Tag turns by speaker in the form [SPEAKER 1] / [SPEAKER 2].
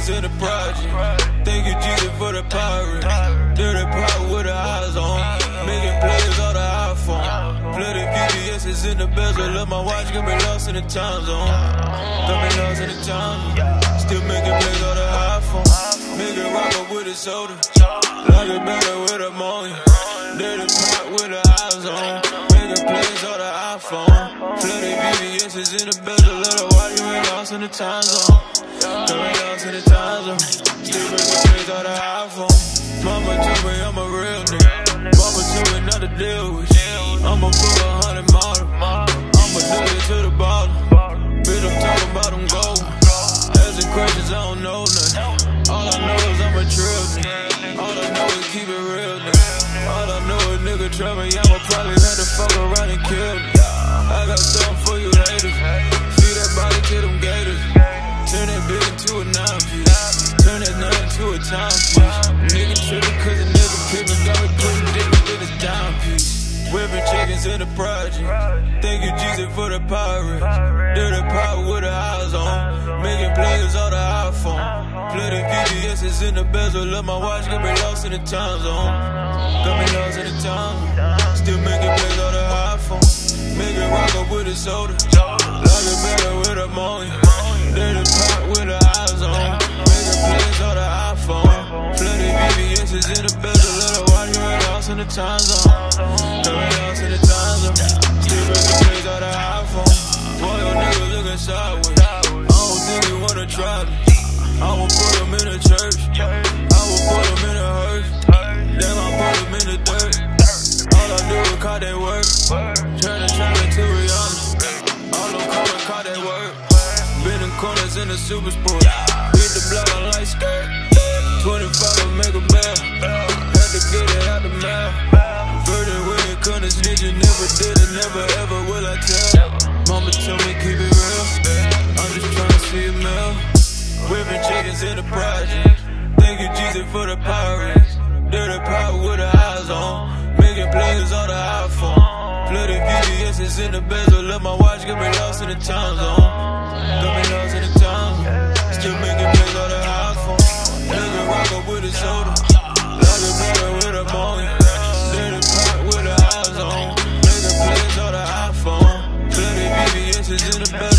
[SPEAKER 1] chickens in the project. Thank you, Jesus, for the pirate. Dirty pot with the eyes on. Making plays on the iPhone. Flooded VVS's in the bezel of my watch. Got me lost in the time zone. Got me lost in the time zone. Still making plays on the iPhone. Making up with a soda. Like a better with ammonia. Dirty pot with the eyes on. Making plays on the iPhone. Flooded VVS's in the bezel of the watch. Got me lost in the time zone. Still making plays on the iPhone. Mama told me I'm a real nigga. Mama told me not to deal with shit. I'ma pull a hundred model. I'ma do it to the bottom. Bitch, I'm talking about them gold. Asking questions, I don't know nothing. All I know is I'm a trill nigga. All I know is keep it real nigga. All I know is nigga try me, I'ma probably have to fuck around a timepiece. Nigga trippin' cause a nigga pimpin'. Got me putting dick in this dime piece. Whipping chickens in the project. Thank you, Jesus, for the pirate. Dirty pot with the eyes on. Making players on the iPhone. Flooded VVS's in the bezel of my watch. Got me lost in the time zone. Got me lost in the time zone. Still making plays on the iPhone. Making rock up with a soda. The time zone. Me lost in the time zone. Still making plays on the iPhone. Boy, your nigga looking sideways. I don't think you wanna try me. I will put him in the church. I will put him in the hearse. Then I put him in the dirt. All I do is call that work. Turn the trap into Rihanna. All them coming call that work. Been in corners in the super sport. Hit the block on light skirt. Never did never ever will I tell. Mama told me keep it real. I'm just trying to see a meal. Whipping chickens in the project. Thank you, Jesus, for the pirates. Dirty pot with the eyes on. Making plays on the iPhone. Flooded VVS's in the bezel of my watch. Got me lost in the time zone. Bitches in the back.